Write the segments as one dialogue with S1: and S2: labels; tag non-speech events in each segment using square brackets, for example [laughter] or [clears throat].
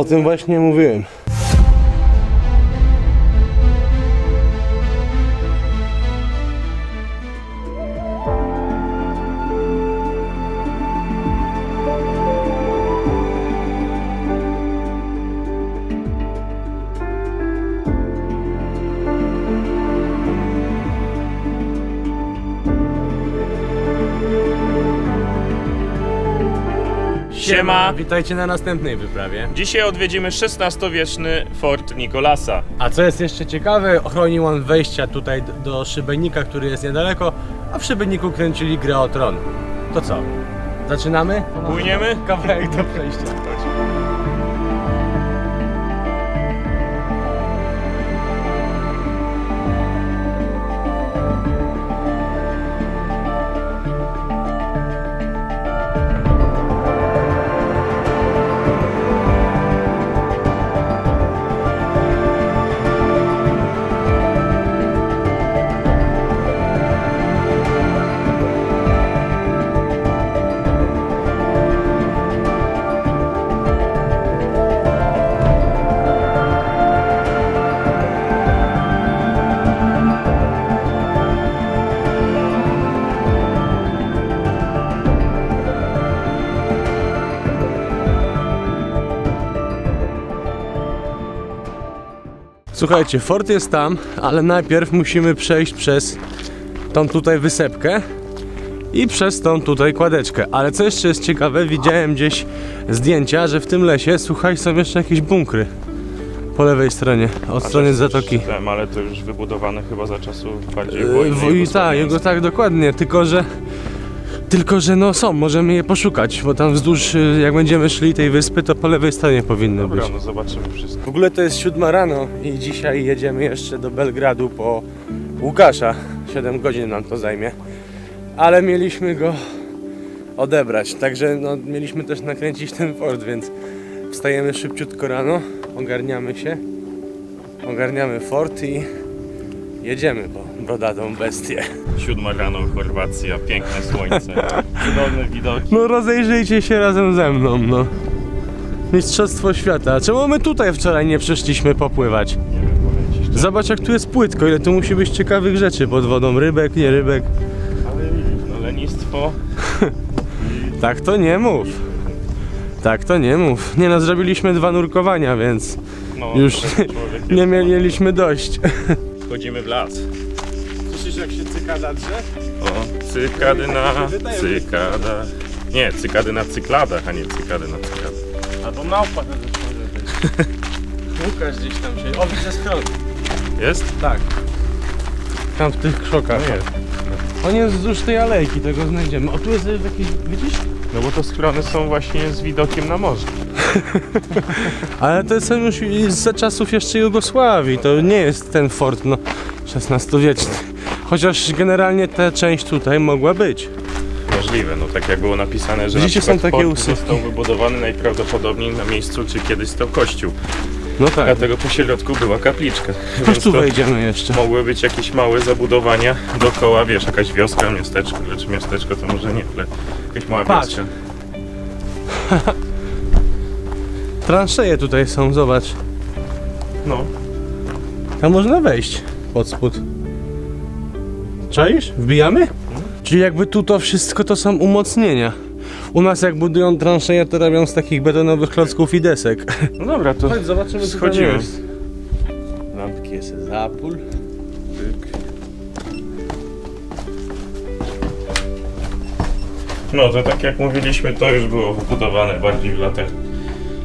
S1: O tym właśnie mówiłem. Witajcie na następnej wyprawie.
S2: Dzisiaj odwiedzimy XVI-wieczny Fort Nikolasa.
S1: A co jest jeszcze ciekawe, ochronił on wejścia tutaj do szybenika, który jest niedaleko, a w szybeniku kręcili grę o tron. To co? Zaczynamy?
S2: Płyniemy?
S1: Kawałek do przejścia. Słuchajcie, fort jest tam, ale najpierw musimy przejść przez tą tutaj wysepkę i przez tą tutaj kładeczkę. Ale co jeszcze jest ciekawe, widziałem gdzieś zdjęcia, że w tym lesie, słuchaj, są jeszcze jakieś bunkry po lewej stronie, od strony zatoki.
S2: Wiem, ale to już wybudowane chyba za czasów bardziej
S1: Yy,
S2: wojny.
S1: I tak, jego tak dokładnie, tylko że tylko że no są, możemy je poszukać, bo tam wzdłuż, y, jak będziemy szli tej wyspy, to po lewej stronie powinny
S2: Dobra,
S1: być.
S2: no zobaczymy wszystko.
S1: W ogóle to jest siódma rano i dzisiaj jedziemy jeszcze do Belgradu po Łukasza. 7 godzin nam to zajmie. Ale mieliśmy go odebrać, także no, mieliśmy też nakręcić ten fort, więc wstajemy szybciutko rano, ogarniamy się, ogarniamy fort i jedziemy po brodatą bestię.
S2: Siódma rano, Chorwacja, piękne słońce, [laughs] cudowne widoki.
S1: No rozejrzyjcie się razem ze mną, no. Mistrzostwo świata. Czemu my tutaj wczoraj nie przyszliśmy popływać?
S2: Nie wiem, powiem ci szczerze.
S1: Zobacz jak tu jest płytko, ile tu musi być ciekawych rzeczy pod wodą. Rybek, nie rybek.
S2: Ale no lenistwo. [laughs]
S1: Tak to nie mów. Tak to nie mów. Nie no, zrobiliśmy dwa nurkowania, więc
S2: No,
S1: Już [laughs] nie mieliśmy dość.
S2: Wchodzimy w las.
S1: Jak się cykada drze?
S2: O, cykady na cykadach. Nie, cykady na cykladach, a nie cykady na cykadach.
S1: Albo małpa to też może być. [laughs] Łukasz gdzieś tam się... O, widzę schron.
S2: Jest?
S1: Tak. Tam w tych krzokach.
S2: No jest.
S1: On jest wzdłuż tej alejki, tego znajdziemy. O, tu jest jakiś... Widzisz?
S2: No bo to schrony są właśnie z widokiem na morze. [laughs]
S1: Ale to są już za czasów jeszcze Jugosławii. To nie jest ten fort, no, XVI-wieczny. Chociaż generalnie ta część tutaj mogła być.
S2: Możliwe, no tak jak było napisane, że
S1: Widzicie,
S2: na
S1: są takie
S2: port
S1: usypki.
S2: został wybudowany najprawdopodobniej na miejscu, czy kiedyś stał kościół.
S1: No tak.
S2: Dlatego po środku była kapliczka.
S1: Chodź
S2: Więc
S1: tu
S2: to
S1: wejdziemy jeszcze.
S2: mogły być jakieś małe zabudowania dookoła, wiesz, jakaś wioska, miasteczko, lecz miasteczko to może nie, ale jakaś mała
S1: Patrz.
S2: wioska. [laughs]
S1: Transzeje tutaj są, zobacz.
S2: No,
S1: Tam można wejść pod spód. Czaisz? Wbijamy? Czyli jakby tu to wszystko to są umocnienia. U nas jak budują transzeje, to robią z takich betonowych klocków i desek. [laughs]
S2: no dobra, to
S1: Chodź, zobaczymy
S2: schodzimy.
S1: Lampki jest zapól.
S2: No to tak jak mówiliśmy, to już było wybudowane bardziej w latach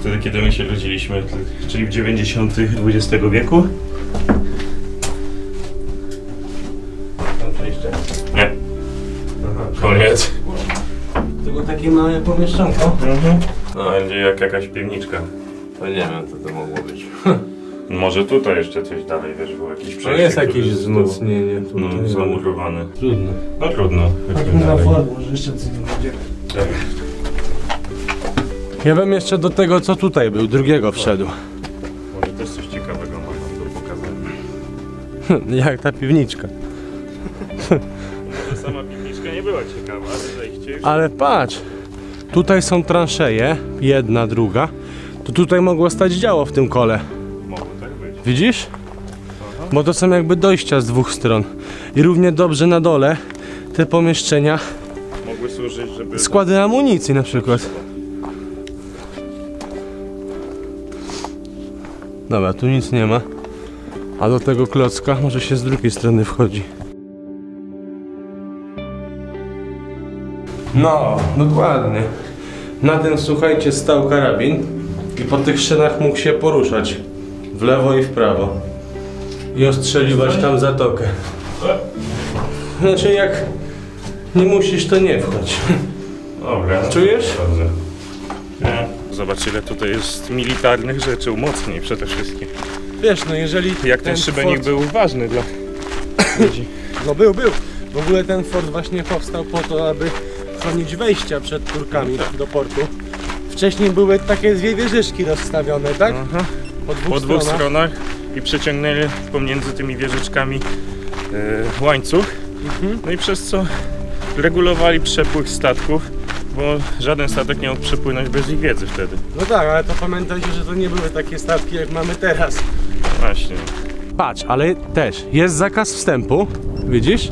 S2: wtedy, kiedy my się rodziliśmy, czyli w 90. XX wieku. Koniec.
S1: Tylko takie małe pomieszczonko.
S2: No będzie jak jakaś piwniczka.
S1: To nie wiem co to mogło być. [laughs]
S2: Może tutaj jeszcze coś dalej, wiesz, było jakieś
S1: To
S2: przejście.
S1: jest
S2: które
S1: jakieś wzmocnienie
S2: No,
S1: tutaj.
S2: zamurowane.
S1: Trudno.
S2: No trudno.
S1: Chodźmy na fort, może jeszcze coś będzie.
S2: Tak.
S1: Ja bym jeszcze do tego co tutaj był, drugiego wszedł.
S2: Może też coś ciekawego można do pokazać. [laughs]
S1: Jak ta piwniczka. [laughs]
S2: Sama piwniczka nie była ciekawa, ale zejście już...
S1: Ale patrz, tutaj są transzeje, jedna, druga. to tutaj mogło stać działo w tym kole.
S2: Mogło tak być.
S1: Widzisz? Bo to są jakby dojścia z dwóch stron. I równie dobrze na dole te pomieszczenia,
S2: Mogły służyć, żeby...
S1: składy amunicji na przykład. Dobra, tu nic nie ma. A do tego klocka może się z drugiej strony wchodzi. No, dokładnie. Na tym, słuchajcie, stał karabin i po tych szynach mógł się poruszać w lewo i w prawo. I ostrzeliwać tam zatokę. Znaczy jak nie musisz, to nie wchodź.
S2: Dobra. no
S1: Czujesz?
S2: Dobrze. Nie. Zobacz ile tutaj jest militarnych rzeczy, umocnień przede wszystkim.
S1: Wiesz, no jeżeli
S2: Jak ten szybenik
S1: fort-
S2: był ważny dla ludzi.
S1: No był, był. W ogóle ten fort właśnie powstał po to, aby chronić wejścia przed Turkami do portu. Wcześniej były takie dwie wieżyczki rozstawione, tak?
S2: Aha.
S1: Po dwóch,
S2: Po dwóch
S1: stronach.
S2: stronach i przeciągnęli pomiędzy tymi wieżyczkami e, łańcuch.
S1: Mhm.
S2: No i przez co regulowali przepływ statków, bo żaden statek nie mógł przepłynąć bez ich wiedzy wtedy.
S1: No tak, ale to pamiętajcie, że to nie były takie statki jak mamy teraz.
S2: Właśnie.
S1: Patrz, ale też jest zakaz wstępu, widzisz?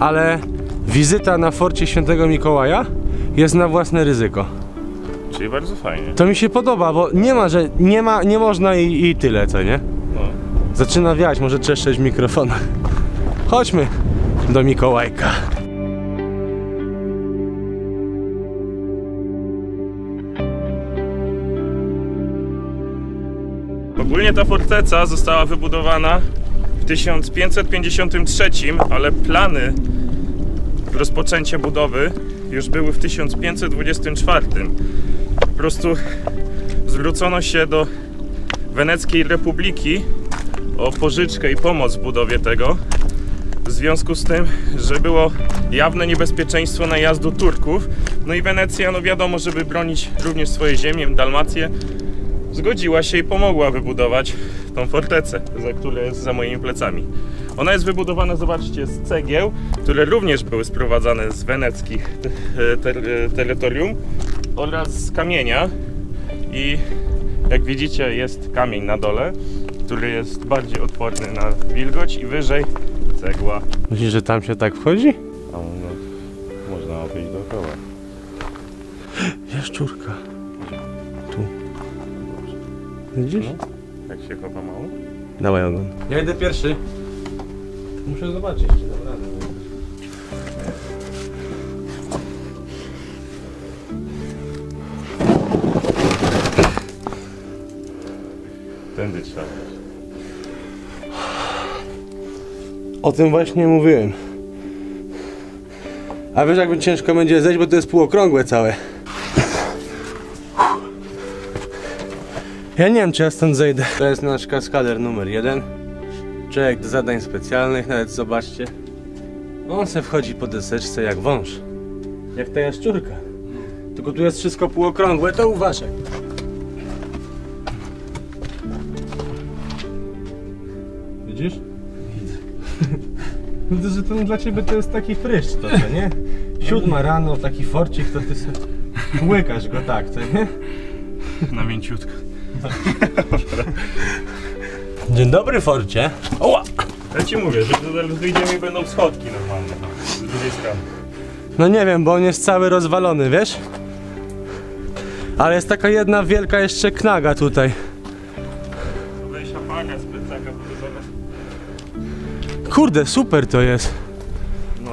S1: Ale wizyta na forcie Świętego Mikołaja jest na własne ryzyko.
S2: Czyli bardzo fajnie.
S1: To mi się podoba, bo nie ma, że nie ma, nie można i, i tyle, co nie?
S2: No.
S1: Zaczyna wiać, może trzeszczeć mikrofon. Chodźmy do Mikołajka.
S2: Ogólnie ta forteca została wybudowana w 1553, ale plany rozpoczęcia budowy już były w 1524. Po prostu zwrócono się do Weneckiej Republiki o pożyczkę i pomoc w budowie tego. W związku z tym, że było jawne niebezpieczeństwo najazdu Turków, no i Wenecja, no wiadomo, żeby bronić również swoje ziemię, Dalmację, zgodziła się i pomogła wybudować tą fortecę, za, która jest za moimi plecami. Ona jest wybudowana, zobaczcie, z cegieł, które również były sprowadzane z weneckich te, ter, terytorium oraz z kamienia i jak widzicie jest kamień na dole, który jest bardziej odporny na wilgoć i wyżej cegła.
S1: Myślisz, że tam się tak wchodzi?
S2: A no, można obejść dookoła.
S1: Jaszczurka. Widzisz?
S2: No. Jak się chowa mało?
S1: Dawaj ogon. Ja idę pierwszy. Muszę zobaczyć, czy dam radę.
S2: Tędy trzeba. iść.
S1: O tym właśnie mówiłem. A wiesz, jakby ciężko będzie zejść, bo to jest półokrągłe całe. Ja nie wiem, czy ja stąd zejdę. To jest nasz kaskader numer jeden. Człowiek do zadań specjalnych, nawet zobaczcie. On se wchodzi po deseczce jak wąż. Jak ta jaszczurka. Tylko tu jest wszystko półokrągłe, to uważaj. Widzisz? Widzę, że to dla ciebie to jest taki pryszcz, to co, nie? Siódma rano, taki forcik, to ty sobie łykasz go tak, co nie?
S2: Na mięciutko.
S1: Dzień dobry, forcie. Oła!
S2: Ja ci mówię, że zaraz wyjdziemy i będą schodki normalne. Z drugiej strony.
S1: No nie wiem, bo on jest cały rozwalony, wiesz? Ale jest taka jedna wielka jeszcze knaga tutaj.
S2: Weź z plecaka, bo zaraz...
S1: Kurde, super to jest.
S2: No.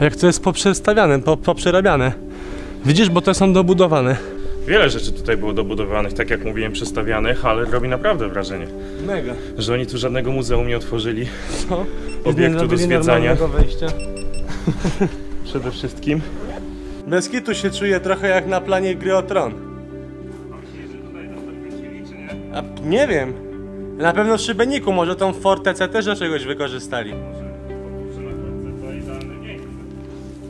S1: Jak to jest poprzestawiane, po, poprzerabiane. Widzisz, bo te są dobudowane.
S2: Wiele rzeczy tutaj było dobudowanych, tak jak mówiłem, przestawianych, ale robi naprawdę wrażenie,
S1: Mega.
S2: że oni tu żadnego muzeum nie otworzyli.
S1: Co?
S2: Obiektu do zwiedzania.
S1: wejścia. [laughs]
S2: Przede wszystkim.
S1: Bez kitu się czuję trochę jak na planie gry o tron. A nie wiem. Na pewno w Szybeniku, może tą fortecę też do czegoś wykorzystali.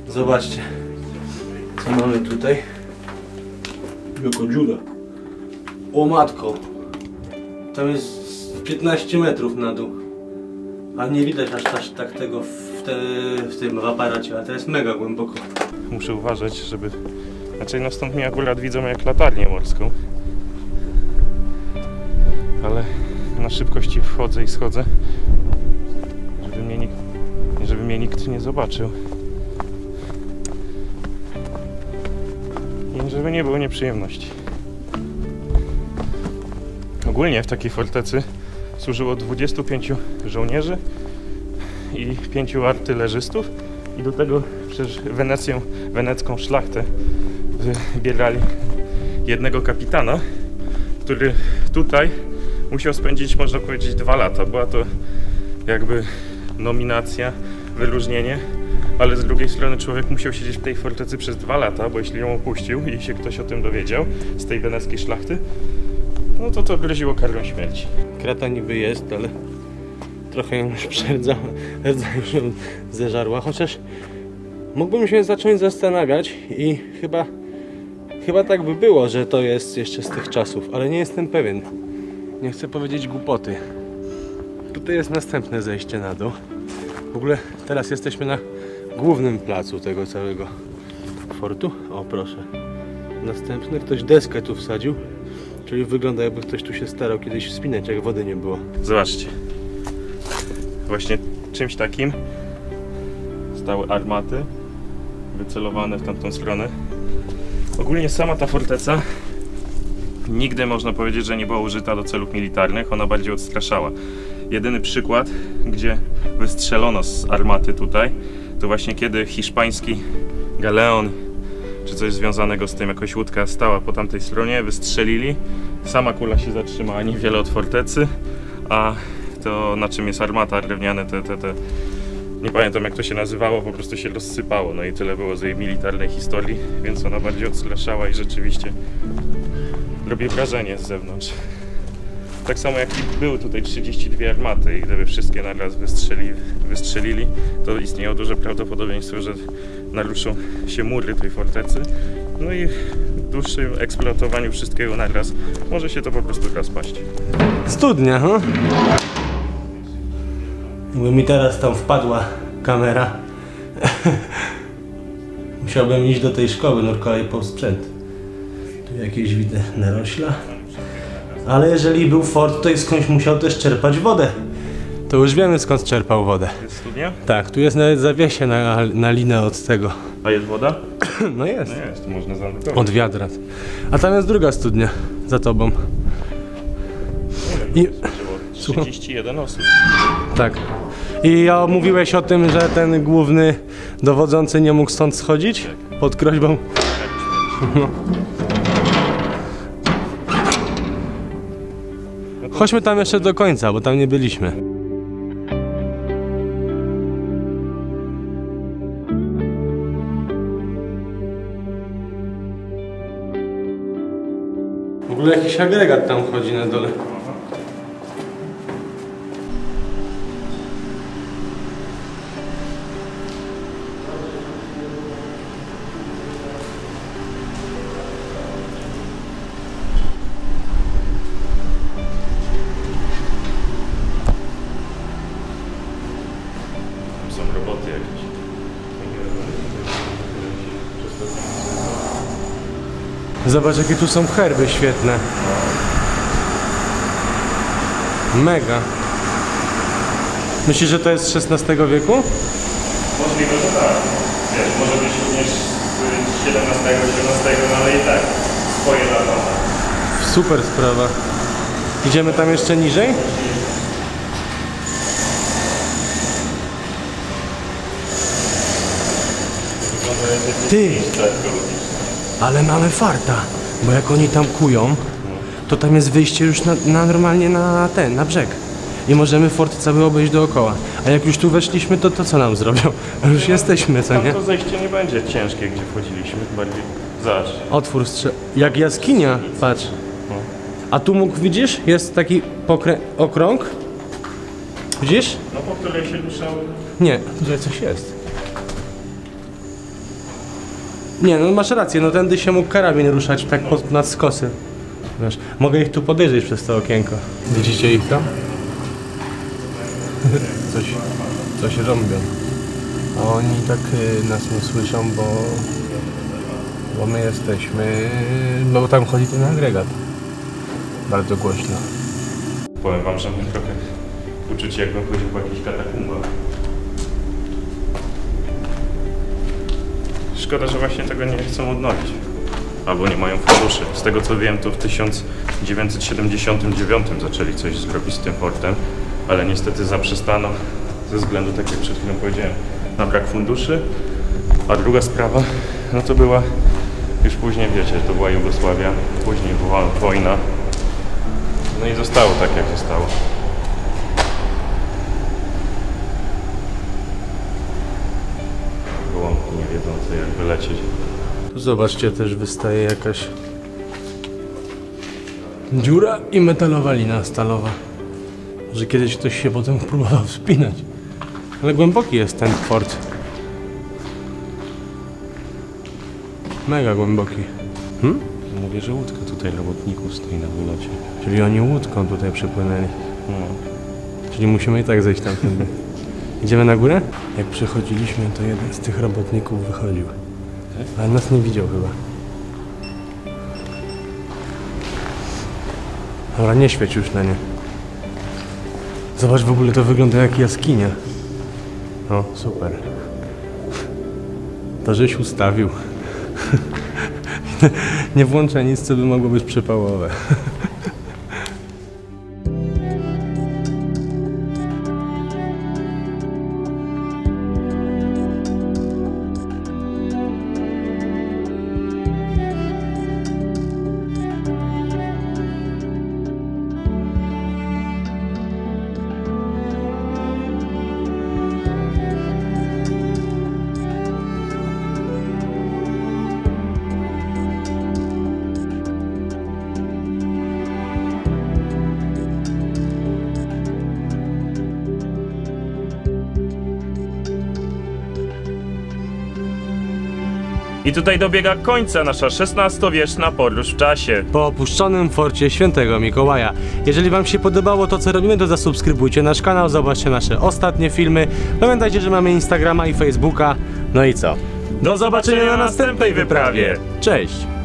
S1: Zobaczcie, co mamy tutaj. Jaka dziura. O matko. Tam jest 15 metrów na dół. A nie widać aż tak, tak tego w, te, w tym w aparacie, ale to jest mega głęboko.
S2: Muszę uważać, żeby Znaczy, no stąd mnie akurat widzą jak latarnię morską. Ale na szybkości wchodzę i schodzę, żeby mnie nikt, żeby mnie nikt nie zobaczył. Żeby nie było nieprzyjemności. Ogólnie w takiej fortecy służyło 25 żołnierzy i 5 artylerzystów i do tego przez Wenecję, wenecką szlachtę wybierali jednego kapitana, który tutaj musiał spędzić, można powiedzieć, dwa lata. Była to jakby nominacja, wyróżnienie, ale z drugiej strony człowiek musiał siedzieć w tej fortecy przez dwa lata, bo jeśli ją opuścił i się ktoś o tym dowiedział z tej weneckiej szlachty, no to to groziło karą śmierci.
S1: Krata niby jest, ale trochę ją już przerdza, rdza już ją zeżarła, chociaż mógłbym się zacząć zastanawiać i chyba, chyba tak by było, że to jest jeszcze z tych czasów, ale nie jestem pewien. Nie chcę powiedzieć głupoty. Tutaj jest następne zejście na dół. W ogóle teraz jesteśmy na głównym placu tego całego fortu. O proszę. Następny, ktoś deskę tu wsadził. Czyli wygląda jakby ktoś tu się starał kiedyś wspinać, jak wody nie było.
S2: Zobaczcie. Właśnie czymś takim stały armaty wycelowane w tamtą stronę. Ogólnie sama ta forteca nigdy można powiedzieć, że nie była użyta do celów militarnych, ona bardziej odstraszała. Jedyny przykład, gdzie wystrzelono z armaty tutaj, to właśnie kiedy hiszpański galeon czy coś związanego z tym, jakoś łódka stała po tamtej stronie, wystrzelili, sama kula się zatrzymała niewiele od fortecy, a to na czym jest armata drewniane, te, te, te nie pamiętam jak to się nazywało, po prostu się rozsypało, no i tyle było z jej militarnej historii, więc ona bardziej odstraszała i rzeczywiście robi wrażenie z zewnątrz. Tak samo jak i były tutaj 32 armaty i gdyby wszystkie naraz wystrzeli, wystrzelili, to istniało duże prawdopodobieństwo, że naruszą się mury tej fortecy. No i w dłuższym eksploatowaniu wszystkiego naraz może się to po prostu rozpaść.
S1: Studnia, ha? Jakby mi teraz tam wpadła kamera, [laughs] musiałbym iść do tej szkoły nurkowej po sprzęt. Tu jakieś widzę narośla. Ale jeżeli był fort, to i skądś musiał też czerpać wodę. To już wiemy skąd czerpał wodę.
S2: Jest studnia?
S1: Tak, tu jest nawet zawiesie na, na linę od tego.
S2: A jest woda? [clears throat]
S1: No jest.
S2: No jest, to można zanurkować.
S1: Od wiadra. A tam jest druga studnia za tobą. I, [laughs] Słucham?
S2: 31 osób.
S1: tak. I ja mówiłeś o tym, że ten główny dowodzący nie mógł stąd schodzić? Pod groźbą. [laughs] No. Chodźmy tam jeszcze do końca, bo tam nie byliśmy. W ogóle jakiś agregat tam chodzi na dole. Zobacz jakie tu są herby świetne. Mega. Myślisz, że to jest z XVI wieku?
S2: Możliwe, że tak. Wiesz, może być również z XVII, XVIII, no ale i tak swoje lata.
S1: Super sprawa. Idziemy tam jeszcze niżej? Ty. Ale mamy farta. Bo jak oni tam kują, to tam jest wyjście już na, na normalnie na ten, na brzeg. I możemy fort cały obejść dookoła. A jak już tu weszliśmy, to to co nam zrobią? [laughs] Już jesteśmy, co
S2: Tam
S1: nie?
S2: to zejście nie będzie ciężkie, gdzie wchodziliśmy. Bardziej Zobacz.
S1: Otwór strze... Jak jaskinia, patrz. A tu mógł, widzisz? Jest taki pokrę... okrąg. Widzisz?
S2: No po której się ruszał
S1: Nie, tutaj coś jest. Nie, no masz rację, no tędy się mógł karabin ruszać tak pod, nad skosy. Wiesz, mogę ich tu podejrzeć przez to okienko. Widzicie ich tam? coś, coś robią. A oni tak y, nas nie słyszą, bo Bo my jesteśmy... No bo tam chodzi ten agregat. Bardzo głośno.
S2: Powiem wam, że mam trochę uczucie jakbym chodził po jakichś katakumbach. Szkoda, że właśnie tego nie chcą odnowić. Albo nie mają funduszy. Z tego co wiem, to w 1979 zaczęli coś zrobić z tym portem, ale niestety zaprzestano ze względu, tak jak przed chwilą powiedziałem, na brak funduszy. A druga sprawa, no to była już później, wiecie, to była Jugosławia, później była wojna, no i zostało tak, jak zostało. Nie wiedzące, jak wylecieć.
S1: Tu zobaczcie, też wystaje jakaś dziura i metalowa lina stalowa. Że kiedyś ktoś się potem próbował wspinać. Ale głęboki jest ten fort. Mega głęboki. Hmm?
S2: Mówię, że łódka tutaj robotników stoi na wylocie.
S1: Czyli oni łódką tutaj przypłynęli.
S2: No.
S1: Czyli musimy i tak zejść tamtędy. [laughs] Idziemy na górę? Jak przechodziliśmy, to jeden z tych robotników wychodził. Ale nas nie widział chyba. Dobra, nie świeć już na nie. Zobacz, w ogóle to wygląda jak jaskinia. O, super. To żeś ustawił. [laughs] nie włącza nic, co by mogło być przypałowe. [laughs]
S2: I tutaj dobiega końca nasza XVI-wieczna podróż w czasie.
S1: po opuszczonym forcie Świętego Mikołaja. Jeżeli Wam się podobało to, co robimy, to zasubskrybujcie nasz kanał, zobaczcie nasze ostatnie filmy. Pamiętajcie, że mamy Instagrama i Facebooka. No i co?
S2: Do zobaczenia na następnej wyprawie!
S1: Cześć!